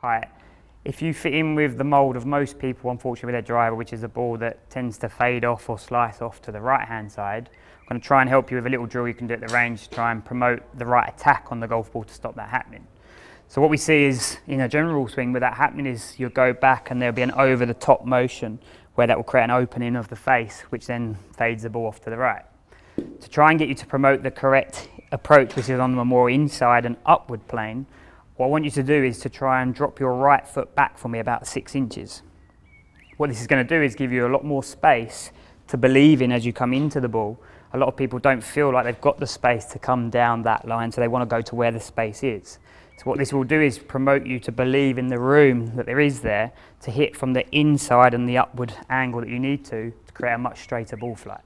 height. If you fit in with the mould of most people, unfortunately, with their driver, which is a ball that tends to fade off or slice off to the right hand side, I'm going to try and help you with a little drill you can do at the range to try and promote the right attack on the golf ball to stop that happening. So what we see is in a general swing where that happening is you'll go back and there'll be an over the top motion where that will create an opening of the face which then fades the ball off to the right. To try and get you to promote the correct approach which is on the more inside and upward plane, what I want you to do is to try and drop your right foot back for me about six inches. What this is going to do is give you a lot more space to believe in as you come into the ball. A lot of people don't feel like they've got the space to come down that line, so they want to go to where the space is. So what this will do is promote you to believe in the room that there is there to hit from the inside and the upward angle that you need to to create a much straighter ball flight.